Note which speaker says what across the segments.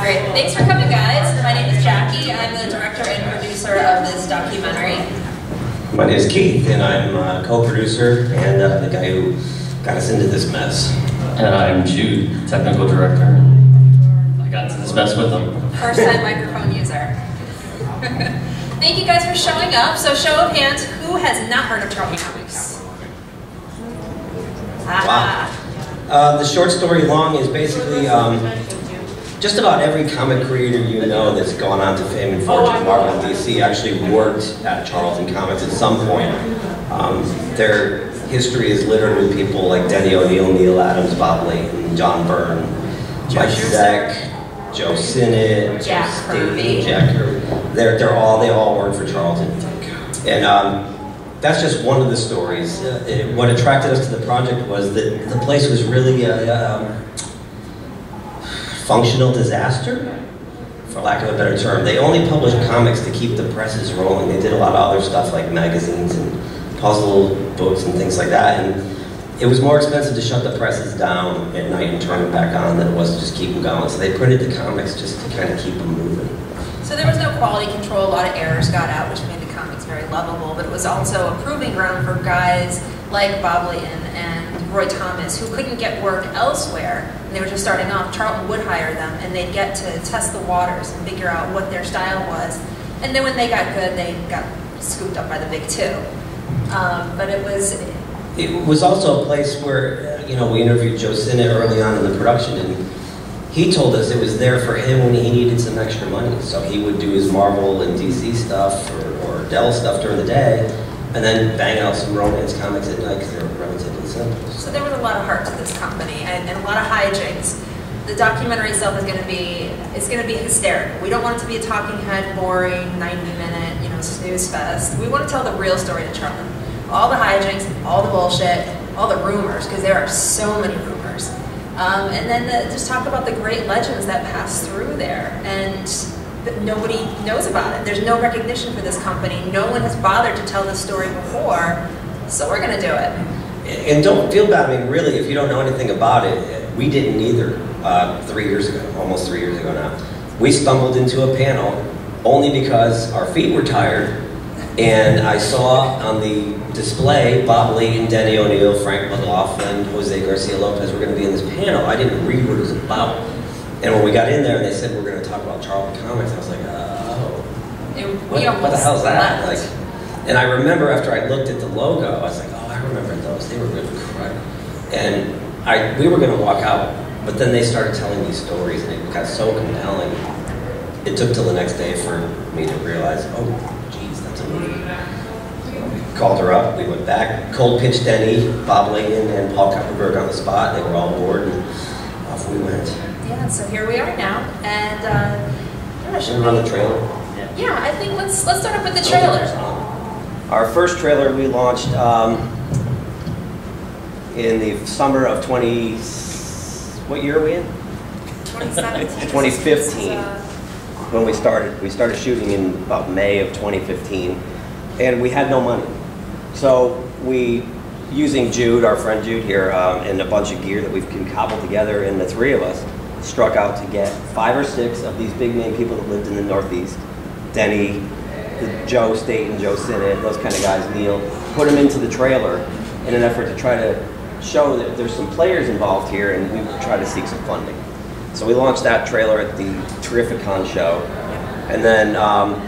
Speaker 1: Great. Thanks for coming, guys. My name is Jackie. I'm the director and producer of this documentary.
Speaker 2: My name is Keith, and I'm a co-producer and uh, the guy who got us into this mess.
Speaker 3: And I'm Jude, technical director. I got into this mess with them.
Speaker 1: First time microphone user. Thank you guys for showing up. So, show of hands, who has not heard of Charlton Comics? Ah.
Speaker 2: Uh, the short story long is basically um, just about every comic creator you know that's gone on to fame and fortune, Marvel and DC, actually worked at Charlton Comics at some point. Um, their history is littered with people like Denny O'Neil, Neal Adams, Bob Layton, John Byrne, Mike Zeck, Joe Sinnott,
Speaker 1: Jack Kirby.
Speaker 2: Jack Kirby. They're, they're all, they all work for Charlton. And um, that's just one of the stories. Uh, it- what attracted us to the project was that the place was really a um, functional disaster, for lack of a better term. They only published comics to keep the presses rolling. They did a lot of other stuff like magazines and puzzle books and things like that. And it was more expensive to shut the presses down at night and turn them back on than it was to just keep them going. So they printed the comics just to kind of keep them moving.
Speaker 1: So there was no quality control, a lot of errors got out, which made the comics very lovable, but it was also a proving ground for guys like Bob Layton and Roy Thomas who couldn't get work elsewhere, and they were just starting off. Charlton would hire them, and they'd get to test the waters and figure out what their style was. And then when they got good, they got scooped up by the big two. Um, but it was,
Speaker 2: It was also a place where, you know, we interviewed Joe Sinnott early on in the production, and he told us it was there for him when he needed some extra money. So he would do his Marvel and DC stuff or, or Dell stuff during the day, and then bang out some romance comics at night because they were.
Speaker 1: So there was a lot of heart to this company and, and a lot of hijinks. The documentary itself is going to be it's going to be hysterical. We don't want it to be a talking head, boring, 90 minute, you know, snooze fest. We want to tell the real story to Charlton. All the hijinks, all the bullshit, all the rumors, because there are so many rumors. Um, and then the, just talk about the great legends that passed through there and that nobody knows about it. There's no recognition for this company. No one has bothered to tell this story before, so we're going to do it.
Speaker 2: And don't feel bad. I mean, really, if you don't know anything about it, we didn't either. Uh, three years ago, almost three years ago now, we stumbled into a panel only because our feet were tired, and I saw on the display Bob Layton, Denny O'Neil, Frank McLaughlin, Jose Garcia Lopez were going to be in this panel. I didn't read what it was about, and when we got in there and they said we're going to talk about Charlton Comics, I was like, oh. What, what the
Speaker 1: hell
Speaker 2: is that? Like, and I remember after I looked at the logo, I was like, remember those. They were really crud. And I, we were going to walk out, but then they started telling these stories, and it got so compelling. It took till the next day for me to realize, oh, geez, that's a movie. So we called her up. We went back, cold pitched Denny, Bob Layton, and Paul Kupperberg on the spot. They were all bored, and off we went.
Speaker 1: Yeah, so here we are now, and uh, yeah,
Speaker 2: Should we run the trailer?
Speaker 1: yeah, I think let's let's start off with the trailer.
Speaker 2: Our first trailer we launched um, in the summer of 20. What year are we in?
Speaker 1: 2017.
Speaker 2: 2015.
Speaker 1: Uh,
Speaker 2: When we started, we started shooting in about May of 2015, and we had no money. So we, using Jude, our friend Jude here, um, and a bunch of gear that we've can cobble together, and the three of us struck out to get five or six of these big name people that lived in the Northeast, Denny, the Joe Staton, Joe Sinnott, those kind of guys, Neal, put them into the trailer in an effort to try to show that there's some players involved here, and we try to seek some funding. So we launched that trailer at the Terrificon show, and then um,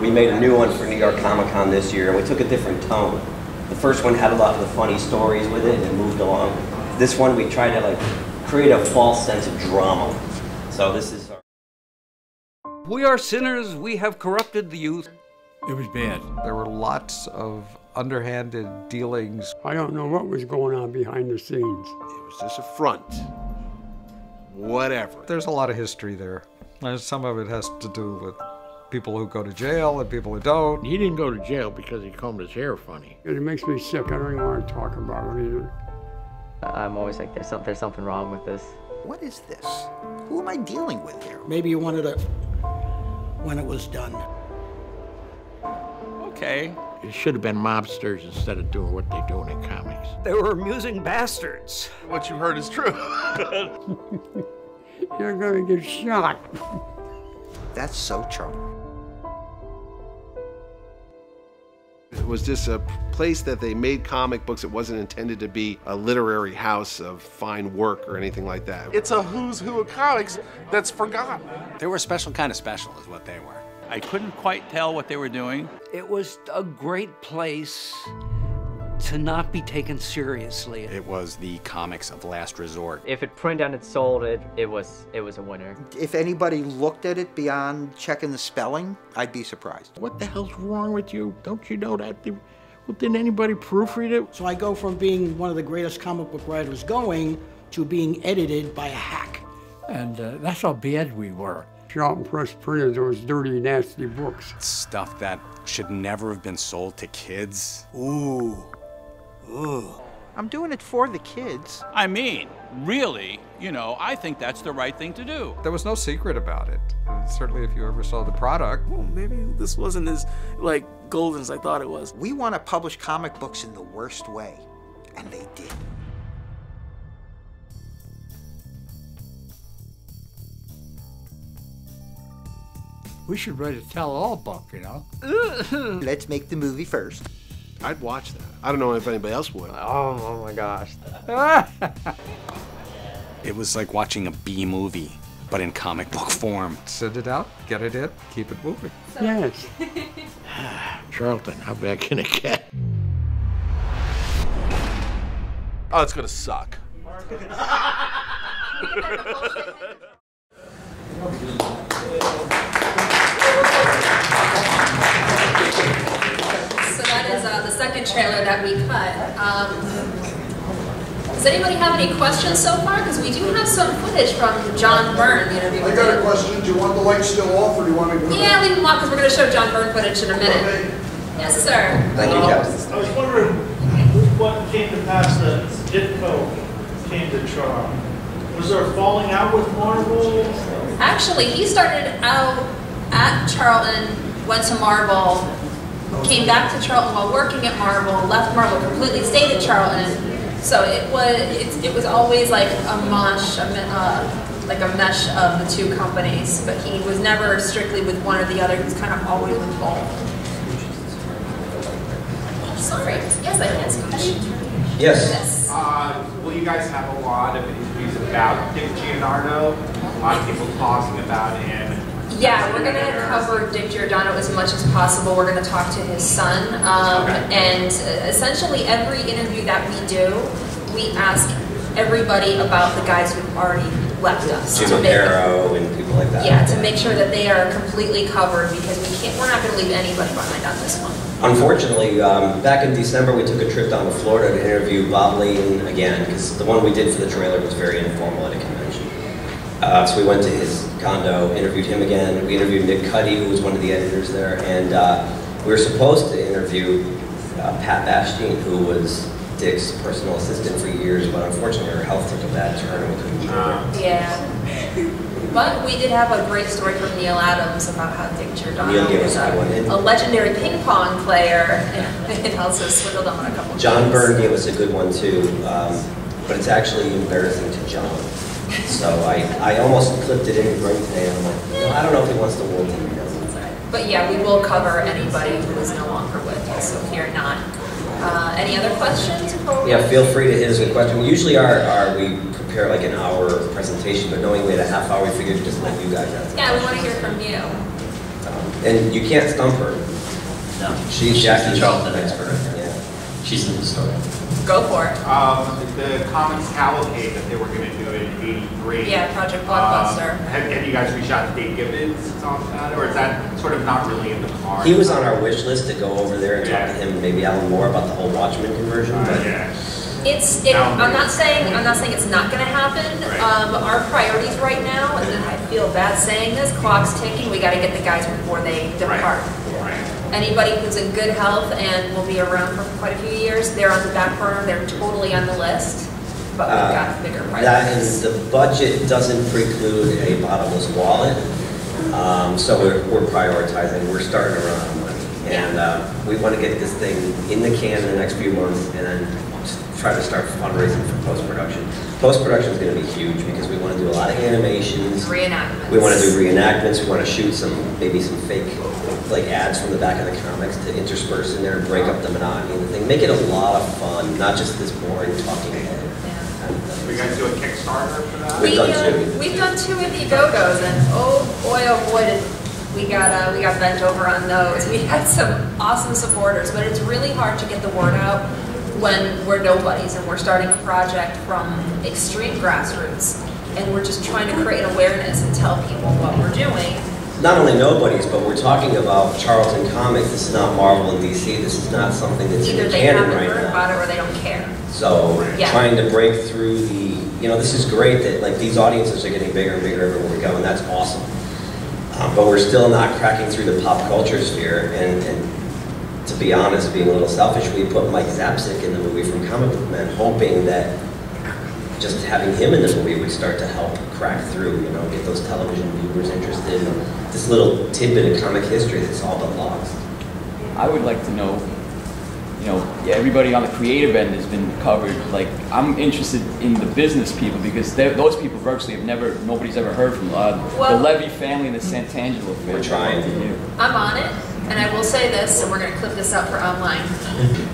Speaker 2: we made a new one for New York Comic Con this year, and we took a different tone. The first one had a lot of the funny stories with it and moved along. This one we tried to like create a false sense of drama. So this is our
Speaker 4: We are sinners, we have corrupted the youth.
Speaker 5: It was bad.
Speaker 6: There were lots of underhanded dealings.
Speaker 7: I don't know what was going on behind the scenes.
Speaker 5: It was just a front. Whatever.
Speaker 6: There's a lot of history there. And some of it has to do with people who go to jail and people who don't.
Speaker 8: He didn't go to jail because he combed his hair funny.
Speaker 7: It makes me sick. I don't even want to talk about it either.
Speaker 9: I'm always like, there's, some, there's something wrong with this.
Speaker 10: What is this? Who am I dealing with here?
Speaker 11: Maybe you wanted it when it was done.
Speaker 8: Okay. It should have been mobsters instead of doing what they're doing in comics.
Speaker 4: They were amusing bastards.
Speaker 5: What you heard is true.
Speaker 7: you're gonna get shot.
Speaker 10: That's so charming.
Speaker 5: It was just a place that they made comic books. It wasn't intended to be a literary house of fine work or anything like that.
Speaker 12: It's a who's who of comics that's forgotten.
Speaker 13: They were a special kind of special, is what they were. I couldn't quite tell what they were doing.
Speaker 4: It was a great place to not be taken seriously.
Speaker 13: It was the comics of last resort.
Speaker 9: If it printed and it sold, it, it was it was a winner.
Speaker 10: If anybody looked at it beyond checking the spelling, I'd be surprised.
Speaker 8: What the hell's wrong with you? Don't you know that? Well, didn't anybody proofread it?
Speaker 11: So I go from being one of the greatest comic book writers going to being edited by a hack.
Speaker 14: And uh, that's how bad we were.
Speaker 7: Charlton Press printed those dirty, nasty books.
Speaker 13: Stuff that should never have been sold to kids.
Speaker 10: Ooh. Ooh. I'm doing it for the kids.
Speaker 13: I mean, really, you know, I think that's the right thing to do.
Speaker 6: There was no secret about it. And certainly, if you ever saw the product,
Speaker 12: well, maybe this wasn't as like golden as I thought it was.
Speaker 10: We want to publish comic books in the worst way, and they did.
Speaker 14: We should write a tell-all book, you know.
Speaker 10: Let's make the movie first.
Speaker 5: I'd watch that. I don't know if anybody else would.
Speaker 9: Oh, oh my gosh.
Speaker 13: it was like watching a B movie, but in comic book form.
Speaker 6: Send it out, get it in, keep it moving.
Speaker 7: Yes.
Speaker 8: Charlton, how bad can it get?
Speaker 12: Oh, it's gonna suck.
Speaker 1: second trailer that we cut. Um, does anybody have any questions so far? Because we do have some footage from John Byrne, the interview.
Speaker 15: I got a question. Do you want the lights still off or do you want me to?
Speaker 1: Yeah, leave them off because we're going to show John Byrne footage in a minute.
Speaker 15: Okay.
Speaker 1: Yes, sir.
Speaker 2: Thank you, Jeff.
Speaker 16: I was wondering what came to pass that Ditko came to Charm. Was there a falling out with Marvel?
Speaker 1: Actually, he started out at Charlton, went to Marvel, came back to Charlton while working at Marvel, left Marvel completely, stayed at Charlton. So it was it, it was always like a mosh, a, uh, like a mesh of the two companies. But he was never strictly with one or the other. He was kind of always with both. Sorry. Yes, I can.
Speaker 2: Yes.
Speaker 17: Uh, will you guys have a lot of interviews about Dick Giordano? A lot of people talking about him.
Speaker 1: Yeah, we're going to cover Dick Giordano as much as possible. We're going to talk to his son. Um, And uh, essentially, every interview that we do, we ask everybody about the guys who've already left us.
Speaker 2: Jim
Speaker 1: to make-
Speaker 2: and people like that.
Speaker 1: Yeah, to make sure that they are completely covered because we can't, we're not going to leave anybody behind on this one.
Speaker 2: Unfortunately, um, back in December, we took a trip down to Florida to interview Bob Layton again, because the one we did for the trailer was very informal at a convention. Uh, so we went to his condo, interviewed him again. We interviewed Nick Cuti, who was one of the editors there, and uh, we were supposed to interview uh, Pat Bastienne, who was Dick's personal assistant for years, but unfortunately her health took a bad turn and we couldn't get her.
Speaker 1: Yeah. But we did have a great story from Neal Adams about how Dick Giordano
Speaker 2: Neil gave
Speaker 1: was
Speaker 2: us a one,
Speaker 1: a,
Speaker 2: didn't he?
Speaker 1: a legendary ping pong player and also swindled him on a couple
Speaker 2: John
Speaker 1: games.
Speaker 2: Byrne gave us a good one too, um, but it's actually embarrassing to John. So I, I almost clipped it in right today, and I'm like, you know, I don't know if he wants the world to be
Speaker 1: But yeah, we will cover anybody who is no longer with us, so fear not. Uh, any other questions? before
Speaker 2: Yeah, feel free to hit us with questions. Usually our, our, we prepare like an hour presentation, but knowing we had a half hour, we figured to just let you guys ask.
Speaker 1: Yeah, we want to hear from you.
Speaker 2: And you can't stump her.
Speaker 3: No.
Speaker 2: She's
Speaker 3: She's
Speaker 2: Jackie's
Speaker 3: the Charlton expert.
Speaker 2: Yeah.
Speaker 3: She's in the story.
Speaker 1: Go for it.
Speaker 17: Um, the comics cavalcade that they were going to do in '83.
Speaker 1: Yeah, Project Blockbuster.
Speaker 17: Um, have, have you guys reached out to Dave Gibbons on that, or is that sort of not really in the cards?
Speaker 2: He was on our wish list to go over there and talk to him, and maybe Alan Moore about the whole Watchmen conversion, but
Speaker 1: It's, it, I'm not saying, I'm not saying it's not gonna happen. Um, our priorities right now, and I feel bad saying this, clock's ticking, we gotta get the guys before they depart. Anybody who's in good health and will be around for quite a few years, they're on the back burner, they're totally on the list, but we've
Speaker 2: Uh,
Speaker 1: got bigger
Speaker 2: That and
Speaker 1: priorities.
Speaker 2: the budget doesn't preclude a bottomless wallet, um, so we're, we're prioritizing, we're starting to run out of money. And, uh, we wanna get this thing in the can in the next few months and then try to start fundraising for post-production. Post-production is going to be huge because we want to do a lot of animations.
Speaker 1: Reenactments.
Speaker 2: We want to do reenactments, we want to shoot some, maybe some fake, like ads from the back of the comics to intersperse in there and break up the monotony of the thing. Make it a lot of fun, not just this boring talking head.
Speaker 17: We guys do a Kickstarter for that?
Speaker 2: We've
Speaker 1: We,
Speaker 2: done
Speaker 1: uh,
Speaker 2: two.
Speaker 1: We've done two Indiegogo's, and oh boy, oh boy, did we got uh, we got bent over on those. We had some awesome supporters, but it's really hard to get the word out when we're nobodies and we're starting a project from extreme grassroots, and we're just trying to create awareness and tell people what we're doing.
Speaker 2: Not only nobodies, but we're talking about Charlton Comics. This is not Marvel and DC. This is not something that's in
Speaker 1: Either they
Speaker 2: canon
Speaker 1: haven't
Speaker 2: right
Speaker 1: heard
Speaker 2: now.
Speaker 1: about it or they don't care.
Speaker 2: So
Speaker 1: Yeah.
Speaker 2: trying to break through the, you know, this is great that like these audiences are getting bigger and bigger everywhere we go, and that's awesome. Um, but we're still not cracking through the pop culture sphere. And, and to be honest, being a little selfish, we put Mike Zapcic in the movie from Comic Book Men, hoping that just having him in the movie would start to help crack through, you know, get those television viewers interested in this little tidbit of comic history that's all but lost.
Speaker 18: I would like to know, you know, everybody on the creative end has been covered. Like, I'm interested in the business people because those people virtually have never, nobody's ever heard from. Uh,
Speaker 1: Well-
Speaker 18: the Levy family and the Santangelo family.
Speaker 2: We're trying. To do.
Speaker 1: I'm on it, and I will say this, and we're gonna clip this out for online,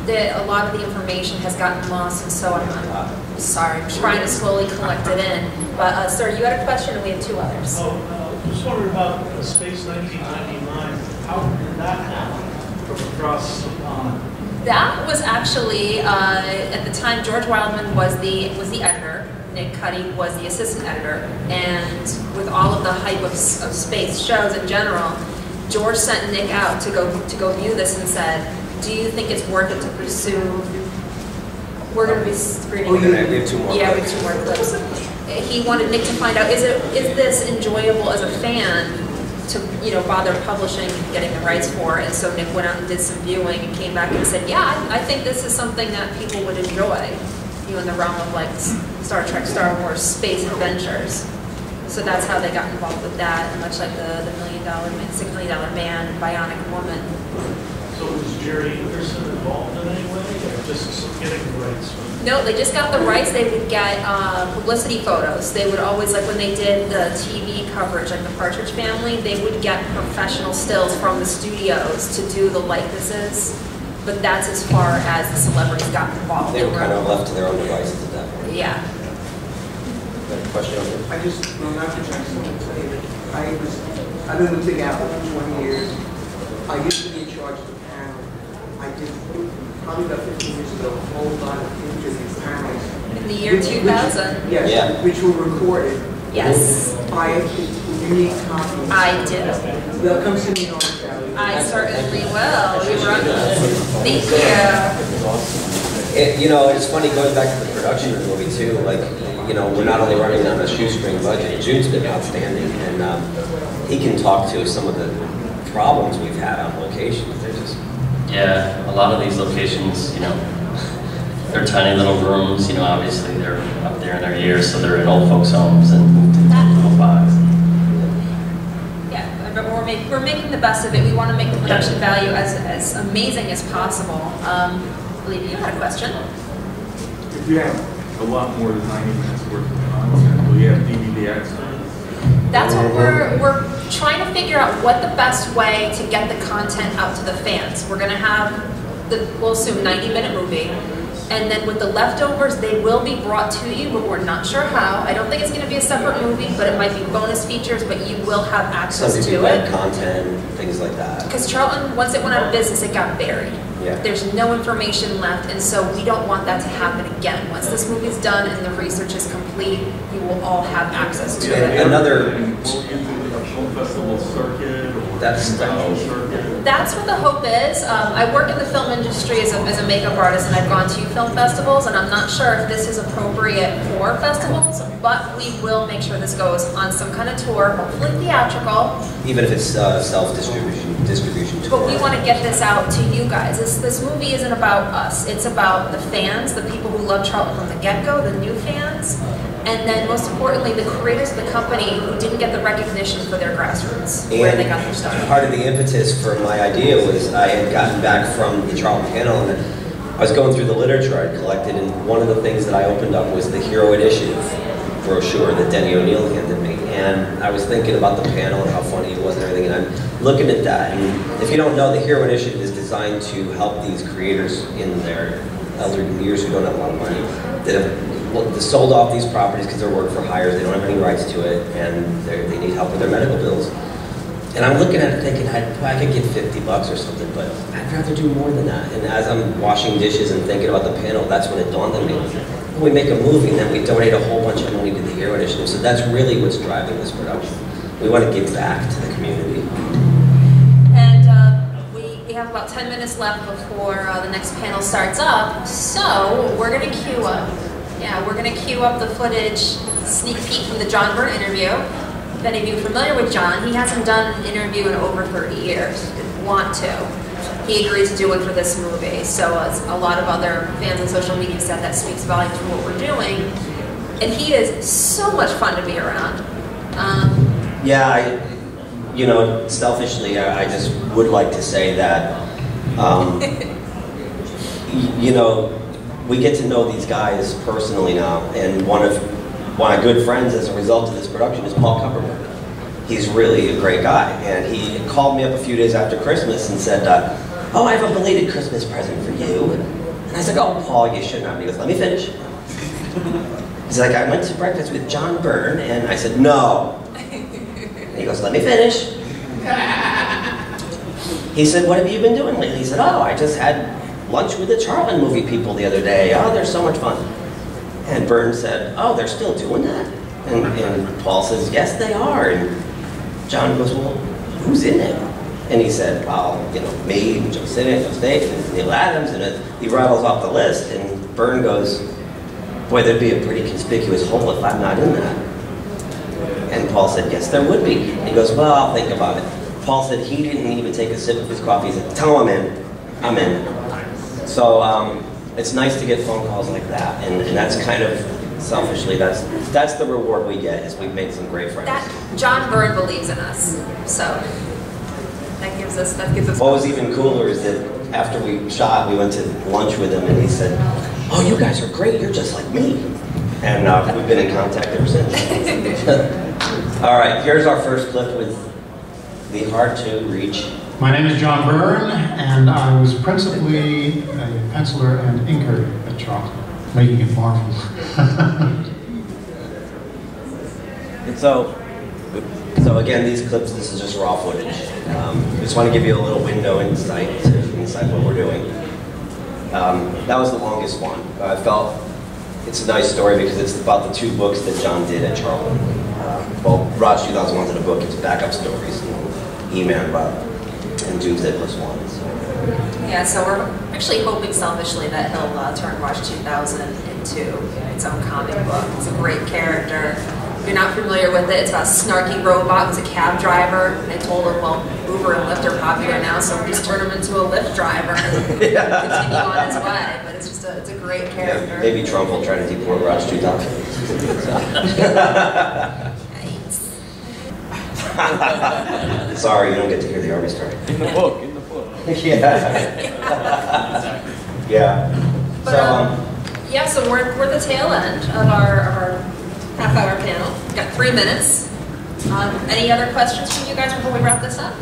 Speaker 1: that a lot of the information has gotten lost, and so I'm, I'm sorry, I'm trying to slowly collect it in. But, uh, sir, you had a question, and we have two others.
Speaker 16: Oh, uh, just wondered about uh, Space 1999. How did that happen from across pond?
Speaker 1: That was actually, uh, at the time, George Wildman was the, was the editor, Nick Cuti was the assistant editor, and with all of the hype of, of space shows in general, George sent Nick out to go, to go view this and said, do you think it's worth it to pursue, we're gonna be screening.
Speaker 2: Oh, yeah, we have two more
Speaker 1: Yeah, we have two more clips. He wanted Nick to find out, is it, is this enjoyable as a fan to, you know, bother publishing and getting the rights for? And so Nick went out and did some viewing and came back and said, yeah, I I think this is something that people would enjoy, you know, in the realm of like Star Trek, Star Wars, space adventures. So that's how they got involved with that, and much like the, the million dollar man, six million dollar man, Bionic Woman.
Speaker 16: So was Gerry Anderson involved in any way, or just getting the rights? from-
Speaker 1: No, they just got the rights. They would get uh, publicity photos. They would always, like when they did the TV coverage, like the Partridge Family, they would get professional stills from the studios to do the likenesses. But that's as far as the celebrities got involved.
Speaker 2: They were kind of left to their own devices at that point.
Speaker 1: Yeah.
Speaker 2: Got a question over there?
Speaker 19: I just, well, not to try to say that I was, I've been with Big Apple for 20 years. I used to be in charge of the panel. I did, probably about 15 years ago, a whole lot of interview panels.
Speaker 1: In the year
Speaker 19: which- which-
Speaker 1: 2000.
Speaker 19: Yes,
Speaker 1: Yeah.
Speaker 19: which were recorded.
Speaker 1: Yes.
Speaker 19: I have unique copies.
Speaker 1: I do.
Speaker 19: They'll come to me on
Speaker 1: I certainly will. We run Thank you.
Speaker 2: It, you know, it's funny going back to the production of the movie too. Like, you know, we're not only running on a shoestring budget. Jude's been outstanding, and um, he can talk to some of the problems we've had on locations. They're just
Speaker 3: Yeah, a lot of these locations, you know, they're tiny little rooms, you know, obviously they're up there in their years, so they're in old folks' homes and moved into little box.
Speaker 1: Yeah, but we're making, we're making the best of it. We want to make the production value as, as amazing as possible. Um, I believe you had a question.
Speaker 20: If you have a lot more than 90 minutes worth of content, will you have DVD access?
Speaker 1: That's what we're, we're trying to figure out what the best way to get the content out to the fans. We're gonna have the, we'll assume ninety minute movie. And then with the leftovers, they will be brought to you, but we're not sure how. I don't think it's gonna be a separate movie, but it might be bonus features, but you will have
Speaker 2: some
Speaker 1: access
Speaker 2: people
Speaker 1: to
Speaker 2: web
Speaker 1: it.
Speaker 2: content, things like that.
Speaker 1: Because Charlton, once it went out of business, it got buried.
Speaker 2: Yeah.
Speaker 1: There's no information left, and so we don't want that to happen again. Once this movie's done and the research is complete, you will all have access to
Speaker 2: And
Speaker 1: it.
Speaker 2: another,
Speaker 20: Will you do a film festival circuit or
Speaker 2: That's the
Speaker 20: convention circuit?
Speaker 1: That's what the hope is. Um, I work in the film industry as a, as a makeup artist, and I've gone to film festivals, and I'm not sure if this is appropriate for festivals, but we will make sure this goes on some kind of tour, hopefully theatrical.
Speaker 2: even if it's uh, self-distribution, distribution tour.
Speaker 1: But we want to get this out to you guys. This, this movie isn't about us. It's about the fans, the people who love Charlton from the get-go, the new fans, and then most importantly, the creators of the company who didn't get the recognition for their grassroots, where they got their start.
Speaker 2: Part of the impetus for my idea was I had gotten back from the Charlton panel and I was going through the literature I collected, and one of the things that I opened up was the Hero Initiative brochure that Denny O'Neil handed me. And I was thinking about the panel and how funny it was and everything, and I'm looking at that. And if you don't know, the Hero Initiative is designed to help these creators in their elder years who don't have a lot of money, that have they sold off these properties because they're work for hires, they don't have any rights to it, and they need help with their medical bills. And I'm looking at it thinking, I, I could get 50 bucks or something, but I'd rather do more than that. And as I'm washing dishes and thinking about the panel, that's when it dawned on me. We make a movie and then we donate a whole bunch of money to the Hero Initiative. So that's really what's driving this production. We want to give back to the community.
Speaker 1: And uh, we, we have about 10 minutes left before uh, the next panel starts up. So we're going to queue up. Yeah, we're going to queue up the footage, sneak peek from the John Byrne interview. If any of you are familiar with John, he hasn't done an interview in over 30 years. Didn't want to. He agreed to do it for this movie. So as a lot of other fans on social media said, that speaks volumes for what we're doing. And he is so much fun to be around. Um,
Speaker 2: Yeah, I, you know, selfishly, I, I just would like to say that, um, y- you know, we get to know these guys personally now, and one of my good friends as a result of this production is Paul Kupperberg. He's really a great guy, and he called me up a few days after Christmas and said, uh, "Oh, I have a belated Christmas present for you." And I said, "Oh, Paul, you shouldn't have." And he goes, "Let me finish." He's like, "I went to breakfast with John Byrne," and I said, "No." And he goes, "Let me finish." He said, "What have you been doing lately?" He said, "Oh, I just had lunch with the Charlton movie people the other day. Oh, they're so much fun." And Byrne said, "Oh, they're still doing that?" And, and Paul says, "Yes, they are." And John goes, "Well, who's in it?" And he said, "Well, you know, me, Joe Sinnott, Joe and Neal Adams," and it, he rattles off the list. And Byrne goes, "Boy, there'd be a pretty conspicuous hole if I'm not in that." And Paul said, "Yes, there would be." And he goes, "Well, I'll think about it." Paul said he didn't even take a sip of his coffee. He said, "Tell him I'm in. I'm in." So um, it's nice to get phone calls like that, and, and that's kind of selfishly that's that's the reward we get is we've made some great friends.
Speaker 1: that John Byrne believes in us. So that gives us that gives us.
Speaker 2: What was even cooler is that after we shot, we went to lunch with him, and he said, "Oh, you guys are great. You're just like me." And uh, we've been in contact ever since. All right, here's our first clip with the hard to reach.
Speaker 21: My name is John Byrne, and I was principally a penciler and inker at Charlton, making it marvelous.
Speaker 2: And so, so again, these clips, this is just raw footage. Um, just want to give you a little window insight to inside what we're doing. Um, that was the longest one. I felt it's a nice story because it's about the two books that John did at Charlton. Uh, well, Rog 2001 did a book, it's backup stories, and E-Man Bob, and Doomsday Plus One. So.
Speaker 1: Yeah, so we're actually hoping selfishly that he'll uh, turn Rog 2000 into its own comic book. It's a great character. If you're not familiar with it, it's about a snarky robot who's a cab driver. And they told him, well, Uber and Lyft are popular now, so just turn him into a Lyft driver and continue on his way. But it's just a, it's a great character.
Speaker 2: Yeah, maybe Trump will try to deport Rog 2000. Sorry, you don't get to hear the army story.
Speaker 18: In the book, in the book.
Speaker 2: yeah. yeah.
Speaker 1: But,
Speaker 2: So,
Speaker 1: um,
Speaker 2: um,
Speaker 1: Yeah, so we're, we're at the tail end of our, of our half hour panel. We've got three minutes. Um, any other questions from you guys before we wrap this up?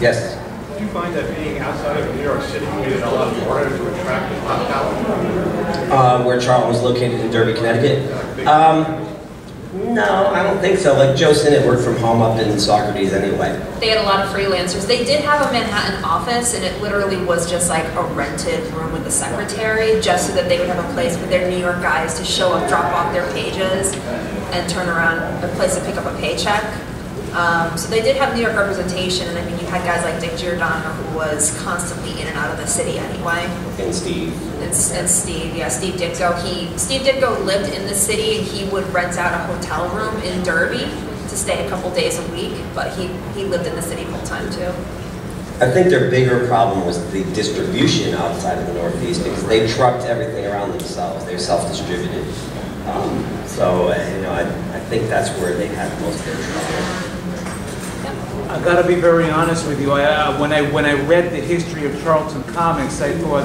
Speaker 2: yes.
Speaker 17: Do you find that being outside of New York City made it a lot harder to attract hot talent?
Speaker 2: Uh, where Charlton was located in Derby, Connecticut. Um, no, I don't think so. Like Joe Sinnott worked from home up in Saugerties anyway.
Speaker 1: They had a lot of freelancers. They did have a Manhattan office, and it literally was just like a rented room with a secretary, just so that they would have a place for their New York guys to show up, drop off their pages, and turn around a place to pick up a paycheck. Um, so they did have New York representation, and I mean, you had guys like Dick Giordano, who was constantly in and out of the city anyway.
Speaker 2: And Steve.
Speaker 1: And, and Steve, yeah, Steve Ditko. He Steve Ditko lived in the city, and he would rent out a hotel room in Derby to stay a couple days a week. But he he lived in the city full time too.
Speaker 2: I think their bigger problem was the distribution outside of the Northeast because they trucked everything around themselves. They're self-distributed. Um, so, uh, you know, I, I think that's where they had most of their trouble.
Speaker 22: I gotta be very honest with you. I, uh, when I when I read the history of Charlton Comics, I thought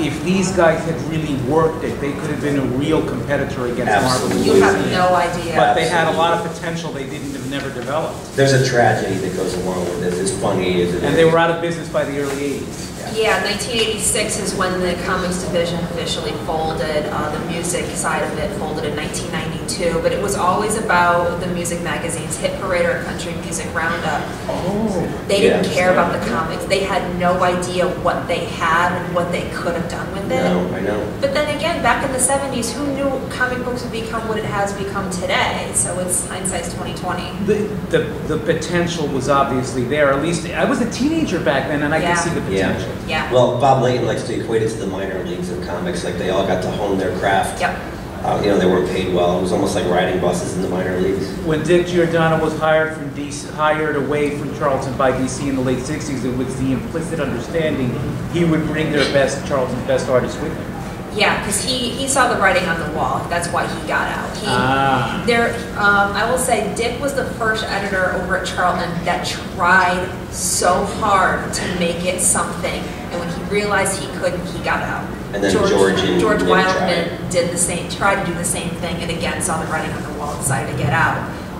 Speaker 23: if these guys had really worked it, they could have been a real competitor against Marvel.
Speaker 1: You have no idea.
Speaker 23: But they had a lot of potential they didn't have never developed.
Speaker 2: There's a tragedy that goes along with this, as funny as it is.
Speaker 23: And they were out of business by the early 80s.
Speaker 1: Yeah, 1986 is when the comics division officially folded. Uh, the music side of it folded in 1992, but it was always about the music magazines, Hit Parade or Country Music Roundup.
Speaker 23: Oh.
Speaker 1: They didn't
Speaker 2: Yeah.
Speaker 1: care about the comics. They had no idea what they had and what they could have done with it.
Speaker 2: No, I know.
Speaker 1: But then again, back in the 70s, who knew comic books would become what it has become today? So it's hindsight's 2020.
Speaker 23: The, the, the potential was obviously there. At least I was a teenager back then, and I
Speaker 1: Yeah.
Speaker 23: could see the potential.
Speaker 1: Yeah.
Speaker 2: Well, Bob Layton likes to equate it to the minor leagues of comics, like they all got to hone their craft.
Speaker 1: Yep.
Speaker 2: Uh, you know, they weren't paid well. It was almost like riding buses in the minor leagues.
Speaker 23: When Dick Giordano was hired from DC, hired away from Charlton by DC in the late '60s, it was the implicit understanding he would bring their best Charlton's best artists with him.
Speaker 1: Yeah, because he, he saw the writing on the wall. That's why he got out. He,
Speaker 23: Ah.
Speaker 1: There, um, I will say, Dick was the first editor over at Charlton that tried so hard to make it something, and when he realized he couldn't, he got out.
Speaker 2: And then George and
Speaker 1: George Wildman
Speaker 2: tried.
Speaker 1: did the same, tried to do the same thing, and again saw the writing on the wall, decided to get out.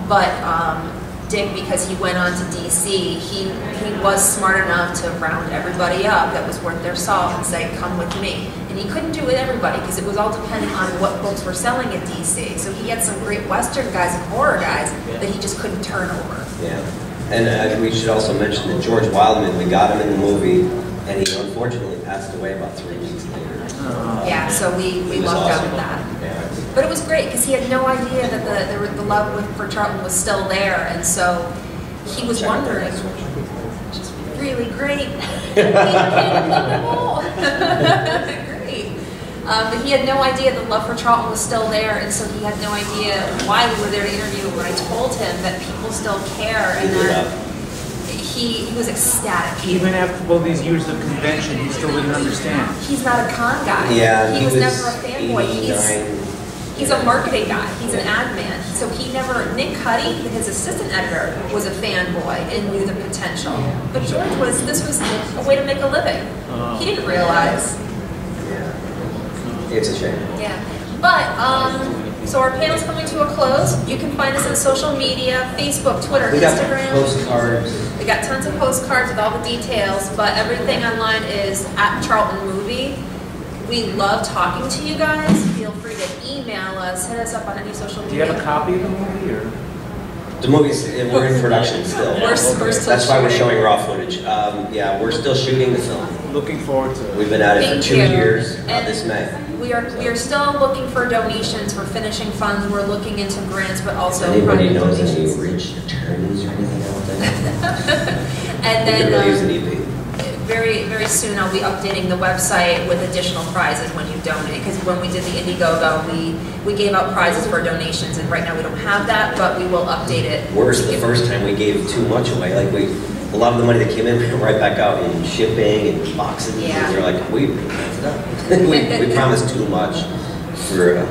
Speaker 1: But um, Dick, because he went on to DC, he he was smart enough to round everybody up that was worth their salt and say, "Come with me." And he couldn't do it with everybody because it was all dependent on what books were selling at DC. So he had some great Western guys and horror guys that he just couldn't turn over.
Speaker 2: Yeah. And uh, we should also mention that George Wildman, we got him in the movie, and he unfortunately passed away about three weeks later.
Speaker 1: Yeah, so we, we
Speaker 2: He was
Speaker 1: lucked out with that.
Speaker 2: Yeah.
Speaker 1: But it was great because he had no idea that the there were, the love with, for Charlton was still there, and so he was
Speaker 2: Check out that
Speaker 1: wondering.
Speaker 2: next one.
Speaker 1: Just really great. great. Um, but he had no idea the love for Charlton was still there, and so he had no idea why we were there to interview. When I told him that people still care and
Speaker 2: He
Speaker 1: that
Speaker 2: up.
Speaker 1: he, he was ecstatic.
Speaker 23: Even after all these years of convention, he still didn't understand.
Speaker 1: He's not a con guy.
Speaker 2: Yeah,
Speaker 1: he,
Speaker 2: he
Speaker 1: was,
Speaker 2: was
Speaker 1: never a fanboy. He's He's a marketing guy. He's an ad man. So he never, Nick Cuti, his assistant editor, was a fanboy and knew the potential. But George was, this was a way to make a living.
Speaker 2: Uh.
Speaker 1: He didn't realize.
Speaker 2: It's a shame.
Speaker 1: Yeah. But, um, so our panel's coming to a close. You can find us on social media, Facebook, Twitter,
Speaker 2: We got
Speaker 1: Instagram.
Speaker 2: postcards.
Speaker 1: We got tons of postcards with all the details, but everything online is at Charlton Movie. We love talking to you guys. Feel free to email us, hit us up on any social media.
Speaker 23: Do you have a copy of the movie, or?
Speaker 2: The movie's, we're in production still.
Speaker 1: We're- we're still
Speaker 2: That's why we're showing raw footage. Um, yeah, we're still shooting the film.
Speaker 23: Looking forward to it.
Speaker 2: We've been at it for two
Speaker 1: you.
Speaker 2: years, uh, this May.
Speaker 1: We are, we are still looking for donations. We're finishing funds. We're looking into grants, but also
Speaker 2: Anybody knows any rich attorneys or anything out there?
Speaker 1: And then,
Speaker 2: really
Speaker 1: um, very, very soon I'll be updating the website with additional prizes when you donate. Because when we did the Indiegogo, we, we gave out prizes for donations, and right now we don't have that, but we will update it.
Speaker 2: Worse, the first time we gave too much away, like we, a lot of the money that came in, went right back out in shipping and boxes.
Speaker 1: Yeah.
Speaker 2: And they're like, we, we, we promised too much for, uh,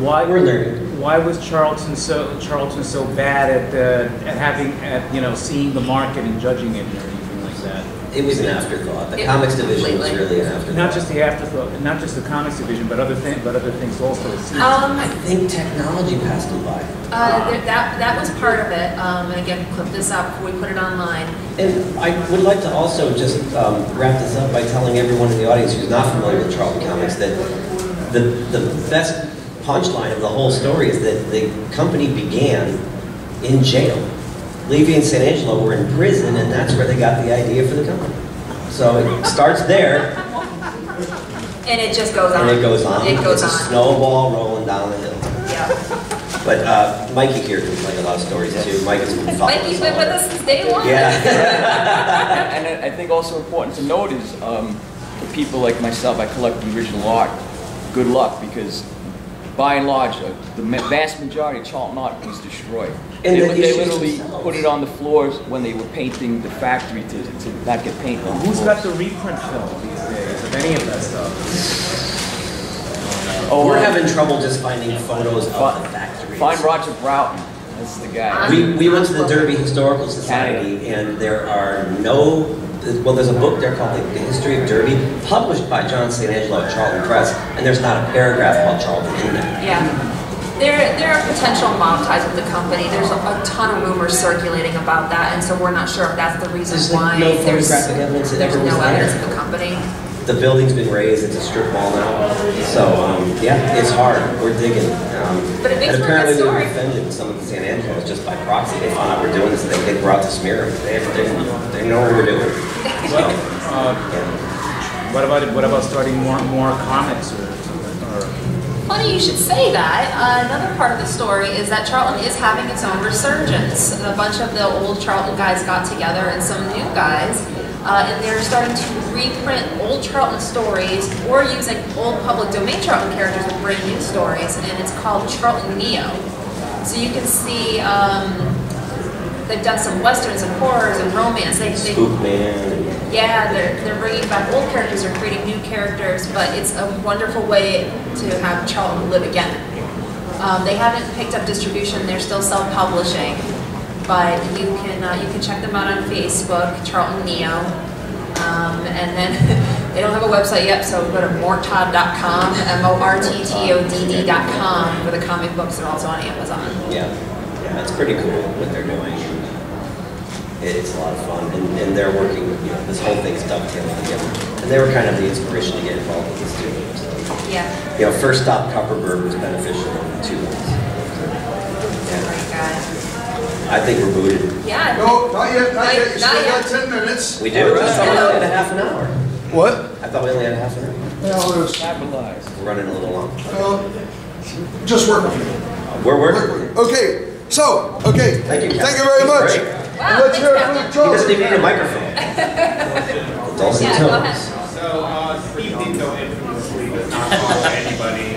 Speaker 23: Why
Speaker 2: We're learning.
Speaker 23: Why was Charlton so Charlton so bad at uh, at having at you know seeing the market and judging it and everything like that?
Speaker 2: It was an afterthought. The
Speaker 1: Yeah,
Speaker 2: comics division was
Speaker 1: completely.
Speaker 2: really an afterthought.
Speaker 23: Not just the afterthought, not just the comics division, but other things, but other things also. It seems.
Speaker 1: Um,
Speaker 2: I think technology passed them by.
Speaker 1: Uh, there- that, that was part of it, um, and again, clip this up, before we put it online.
Speaker 2: And I would like to also just um, wrap this up by telling everyone in the audience who's not familiar with Charlton Comics that the, the best punchline of the whole story is that the company began in jail. Levy and Santangelo were in prison, and that's where they got the idea for the company. So it starts there,
Speaker 1: And it just goes on.
Speaker 2: and it goes on.
Speaker 1: It goes
Speaker 2: It's a snowball rolling down the hill.
Speaker 1: Yeah.
Speaker 2: But uh, Mikey here can tell you a lot of stories too. Mike has been following
Speaker 1: Mikey's
Speaker 2: us
Speaker 1: been with us since day one.
Speaker 2: Yeah.
Speaker 18: and I- I think also important to note is um, for people like myself, I collect the original art. Good luck because by and large, uh, the vast majority of Charlton art was destroyed.
Speaker 2: And
Speaker 18: they,
Speaker 2: the
Speaker 18: they literally
Speaker 2: themselves.
Speaker 18: put it on the floors when they were painting the factory to, to not get paint on the
Speaker 23: Who's
Speaker 18: floors.
Speaker 23: got the reprint film these days of any of that stuff?
Speaker 18: Oh,
Speaker 2: We're
Speaker 18: uh,
Speaker 2: having trouble just finding photos of the factory.
Speaker 18: Find Roger Broughton. That's the guy.
Speaker 2: We, we went to the Derby Historical Society, and there are no well, there's a book there called The History of Derby, published by John Santangelo at Charlton Press, and there's not a paragraph about Charlton in there.
Speaker 1: Yeah. There, there are potential mob ties with the company. There's a, a ton of rumors circulating about that, and so we're not sure if that's the reason
Speaker 2: There's
Speaker 1: why
Speaker 2: no
Speaker 1: there's,
Speaker 2: photographic evidence that
Speaker 1: there's
Speaker 2: ever was
Speaker 1: no
Speaker 2: there.
Speaker 1: evidence of the company.
Speaker 2: The building's been raised, it's a strip mall now, so, um, yeah, it's hard, we're digging. Um,
Speaker 1: But it makes
Speaker 2: And
Speaker 1: for a good
Speaker 2: apparently we
Speaker 1: story.
Speaker 2: offended some of the Santangelos just by proxy, they found out we're doing this, they, they were out to smear them, they, they, they know what we're doing. So,
Speaker 23: Uh, What about, what about starting more, more comics or, or
Speaker 1: Funny you should say that. Uh, another part of the story is that Charlton is having its own resurgence. A bunch of the old Charlton guys got together and some new guys, uh, and they're starting to reprint old Charlton stories or using old public domain Charlton characters with brand new stories, and it's called Charlton Neo. So you can see um, they've done some westerns and horrors and romance. They, they,
Speaker 2: Man,
Speaker 1: yeah, they're, they're bringing back old characters or creating new characters, but it's a wonderful way to have Charlton live again. Um, they haven't picked up distribution; they're still self-publishing, but you can uh, you can check them out on Facebook, Charlton Neo, um, and then they don't have a website yet, so go to morttodd.com, m-o-r-t-t-o-d-d.com for the comic books. They're also on Amazon.
Speaker 2: yeah, yeah, it's pretty cool what they're doing. It's a lot of fun, and, and they're working, with you know, this whole thing's dovetailing together. And they were kind of the inspiration to get involved with this too, so.
Speaker 1: Yeah.
Speaker 2: You know, first stop Kupperberg was beneficial in to us. I think we're booted.
Speaker 1: Yeah.
Speaker 15: No, not yet, not yet, you
Speaker 1: Not
Speaker 15: still
Speaker 1: yet.
Speaker 15: got ten minutes.
Speaker 2: We do? I thought we only had a half an hour.
Speaker 15: What?
Speaker 2: I thought we only had a half an hour.
Speaker 15: Well, there's,
Speaker 2: We're running a little long.
Speaker 15: uh, just working.
Speaker 2: We're working.
Speaker 15: Okay, so, okay.
Speaker 2: Thank you,
Speaker 15: Thank you very
Speaker 2: Captain.
Speaker 15: much.
Speaker 2: He's great.
Speaker 15: And Let's hear it for the
Speaker 2: He
Speaker 15: Charles.
Speaker 2: doesn't even need a microphone. Dulcet
Speaker 1: Yeah, go
Speaker 2: tones.
Speaker 1: ahead.
Speaker 17: So, uh, Steve Ditko infamously does not follow anybody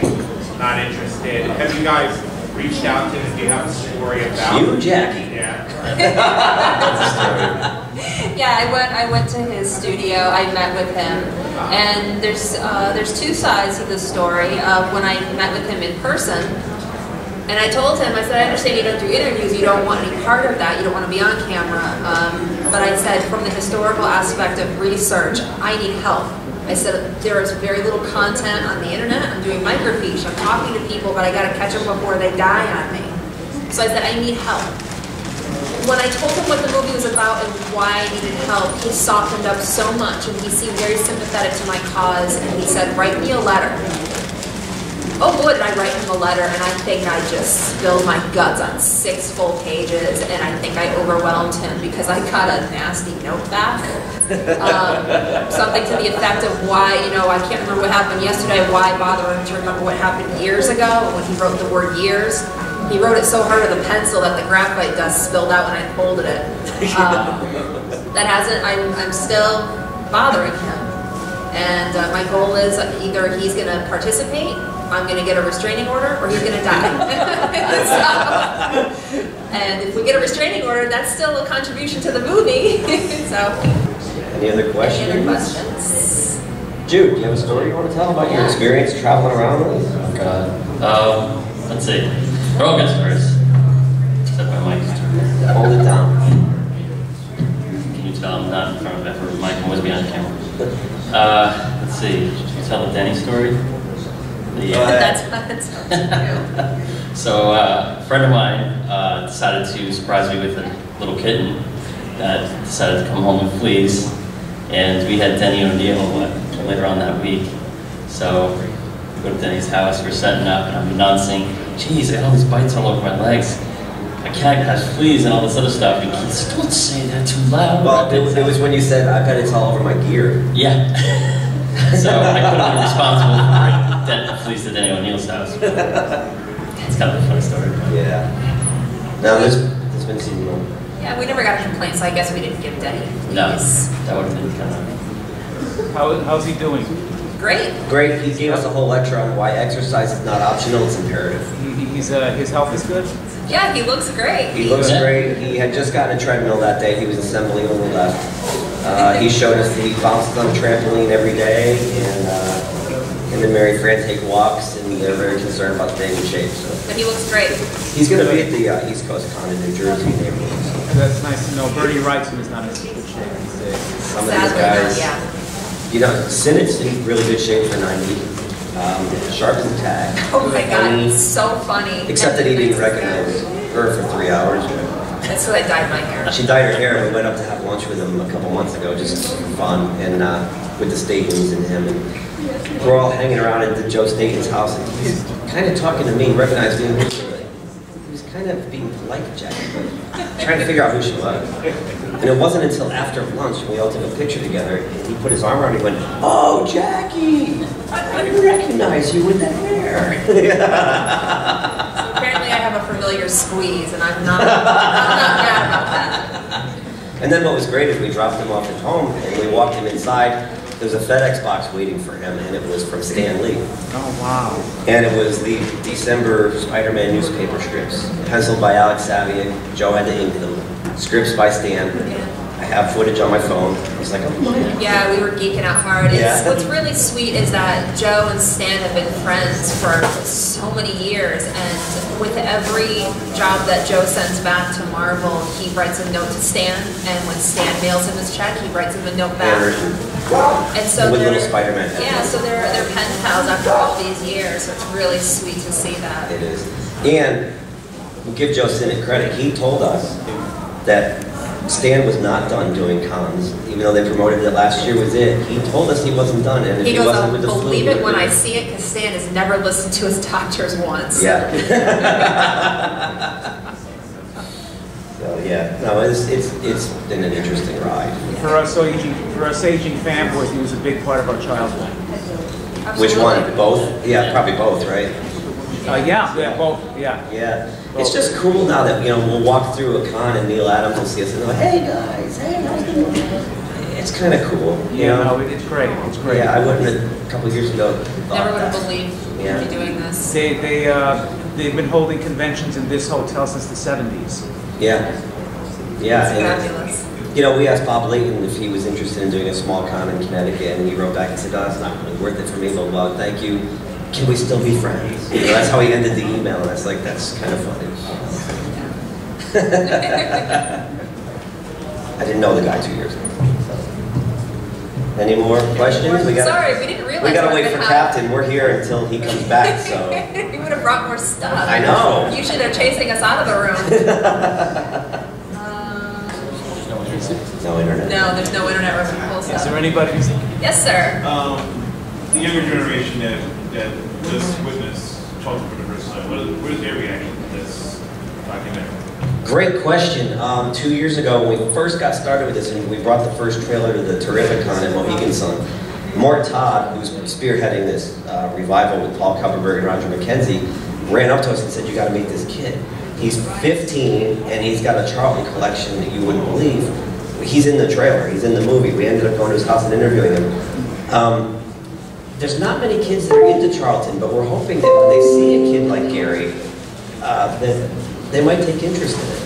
Speaker 17: not interested. Have you guys reached out to him? Do you have a story about?
Speaker 2: You, Jackie.
Speaker 17: Yeah.
Speaker 1: Yeah, I went. I went to his studio. I met with him, and there's uh, there's two sides to the story. Uh, when I met with him in person, and I told him, I said, I understand you don't do interviews. You don't want any part of that. You don't want to be on camera. Um, but I said, from the historical aspect of research, I need help. I said, there is very little content on the internet. I'm doing microfiche. I'm talking to people, but I got to catch them before they die on me. So I said, I need help when I told him what the movie was about and why I needed help, he softened up so much and he seemed very sympathetic to my cause and he said, write me a letter. Oh boy, did I write him a letter and I think I just spilled my guts on six full pages and I think I overwhelmed him because I got a nasty note back. Um, something to the effect of why, you know, I can't remember what happened yesterday, why bother him to remember what happened years ago when he wrote the word years. He wrote it so hard with a pencil that the graphite dust spilled out when I folded it. Um, that hasn't, I'm, I'm still bothering him. And uh, my goal is either he's going to participate, I'm going to get a restraining order, or he's going to die. So, and if we get a restraining order, that's still a contribution to the movie. so,
Speaker 2: Any other questions?
Speaker 1: any other questions?
Speaker 2: Jude, do you have a story you want to tell about your experience traveling around with us?
Speaker 3: Oh, God. Um, let's see. They're all good stories. Except my mic's turned.
Speaker 2: Hold it down.
Speaker 3: Can you tell I'm not in front of it for mic? I'm always behind the camera. Uh, let's see. Should we tell the Denny story? The, uh,
Speaker 1: That's, that sounds cute.
Speaker 3: So uh, a friend of mine uh, decided to surprise me with a little kitten that decided to come home with fleas, and we had Denny O'Neil uh, later on that week. So we go to Denny's house, we're setting up, and I'm announcing, "Geez, I got all these bites all over my legs. My cat has fleas and all this other stuff." And Keith's, "Don't say that too loud."
Speaker 2: Well, it was, it was when you said, I bet it's all over my gear.
Speaker 3: Yeah. so I could have been responsible for den- fleas to Denny O'Neil's house. but It's kind of a funny story.
Speaker 2: Yeah. Now, there's, there's been some, uh,
Speaker 1: Yeah, we never got a complaint, so I guess we didn't give Denny.
Speaker 3: No, that would have been kind of.
Speaker 23: How, how's he doing?
Speaker 1: Great.
Speaker 2: great, he gave us a whole lecture on why exercise is not optional, it's imperative.
Speaker 23: He, he's, uh, his health is good?
Speaker 1: Yeah, he looks great.
Speaker 2: He looks great. He had just gotten a treadmill that day. He was assembling when we left. Uh, he showed us that he bounces on a trampoline every day, and uh, him and Marifran take walks, and and they're very concerned about staying in shape, so.
Speaker 1: But he looks great.
Speaker 2: He's gonna be at the uh, East Coast Con in New Jersey in April. so
Speaker 23: That's nice to know. Bernie Wrightson is not in good shape these days.
Speaker 2: Some of these
Speaker 1: Sadly, not,
Speaker 2: guys,
Speaker 1: yeah.
Speaker 2: you know, Sinnott's in really good shape for 90. Um, Sharp as a.
Speaker 1: Oh my God,
Speaker 2: Funny.
Speaker 1: it's so funny.
Speaker 2: Except that he didn't recognize her for three hours.
Speaker 1: That's what I dyed my hair.
Speaker 2: She dyed her hair. and We went up to have lunch with him a couple months ago, just for fun, and uh, with the Statons and him. And we're all hanging around at the Joe Staton's house, and he's kind of talking to me, recognized me. and He was kind of being polite to Jackie, but trying to figure out who she was. And it wasn't until after lunch when we all took a picture together, and he put his arm around me and went, "Oh, Jackie, I, I recognize you with that hair."
Speaker 1: Apparently I have a familiar squeeze and I'm not, I'm not mad about that.
Speaker 2: And then what was great is we dropped him off at home and we walked him inside. There was a FedEx box waiting for him and it was from Stan Lee.
Speaker 23: Oh, wow.
Speaker 2: And it was the December Spider-Man newspaper strips, penciled by Alex Saviuk. Joe had to ink them. Scripts by Stan. I have footage on my phone. I was like, oh my.
Speaker 1: Yeah, we were geeking out hard. It's,
Speaker 2: Yeah.
Speaker 1: What's really sweet is that Joe and Stan have been friends for so many years, and with every job that Joe sends back to Marvel, he writes a note to Stan, and when Stan mails him his check, he writes him a note back. And so
Speaker 2: With little Spider-Man.
Speaker 1: Yeah, so they're they're pen pals after all these years. So it's really sweet to see that.
Speaker 2: It is. And we'll give Joe Sinnott credit. He told us that Stan was not done doing cons, even though they promoted it last year was it. He told us he wasn't done, and if
Speaker 1: He
Speaker 2: he,
Speaker 1: goes,
Speaker 2: wasn't
Speaker 1: I'll
Speaker 2: with the flu.
Speaker 1: believe it when
Speaker 2: would've
Speaker 1: I see it, because Stan has never listened to his doctors once.
Speaker 2: Yeah. so yeah, no, it's it's it's been an interesting ride.
Speaker 23: For us aging, for us aging fanboys, he was a big part of our childhood.
Speaker 2: Which one? Both? Yeah, probably both, right?
Speaker 23: Uh, yeah, yeah, both, yeah.
Speaker 2: Yeah. It's just cool now that you know we'll walk through a con and Neal Adams will see us and go, "Hey guys, hey, how's it going?" It's kind of cool, you
Speaker 23: Yeah,
Speaker 2: know.
Speaker 23: no, it- it's great, it's great.
Speaker 2: Yeah, I wouldn't have, a couple years ago.
Speaker 1: Never would have
Speaker 2: that.
Speaker 1: believed
Speaker 2: Yeah.
Speaker 1: you'd be doing this.
Speaker 23: They, they, uh, they've been holding conventions in this hotel since the seventies.
Speaker 2: Yeah. Yeah.
Speaker 1: It's
Speaker 2: and-
Speaker 1: fabulous.
Speaker 2: You know, we asked Bob Layton if he was interested in doing a small con in Connecticut, and he wrote back and said, "Oh, it's not really worth it for me, but well, thank you. Can we still be friends?" You know, that's how he ended the email, and that's like, that's kind of funny. I didn't know the guy two years ago. so. Any more questions? We gotta-
Speaker 1: Sorry, we didn't realize
Speaker 2: We gotta wait for
Speaker 1: gonna
Speaker 2: Captain. We're here until he comes back, so.
Speaker 1: we would have brought more stuff.
Speaker 2: I know.
Speaker 1: Usually they're chasing us out of the room.
Speaker 2: No internet.
Speaker 1: no, there's no internet room to pull
Speaker 23: Is there anybody
Speaker 1: Yes, sir.
Speaker 24: Um, the younger generation that, that the first time, what what is their reaction to this documentary?
Speaker 2: Great question. Um, two years ago, when we first got started with this, and we brought the first trailer to the terrific Terrificon in Mohegan Sun, Mort Todd, who's spearheading this uh, revival with Paul Kupperberg and Roger McKenzie, ran up to us and said, "You got to meet this kid. He's 15 and he's got a Charlton collection that you wouldn't believe. He's in the trailer. He's in the movie. We ended up going to his house and interviewing him." Um, there's not many kids that are into Charlton, but we're hoping that when they see a kid like Gary, uh, that they might take interest in it.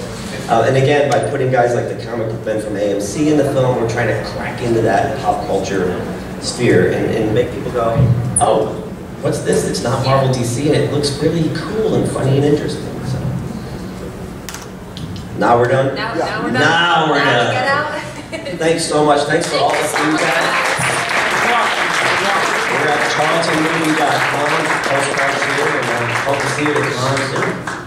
Speaker 2: Uh, and again, by putting guys like the comic book men from AMC in the film, we're trying to crack into that pop culture sphere and, and make people go, oh, what's this? It's not Marvel DC, and it looks really cool and funny and interesting. So. Now we're done?
Speaker 1: Now, now we're done.
Speaker 2: Now we're
Speaker 1: Now
Speaker 2: done.
Speaker 1: get out.
Speaker 2: Thanks so much. Thanks for all the feedback. We're at charltonmovie.com, postcards here, and uh, hope to see you at the con soon.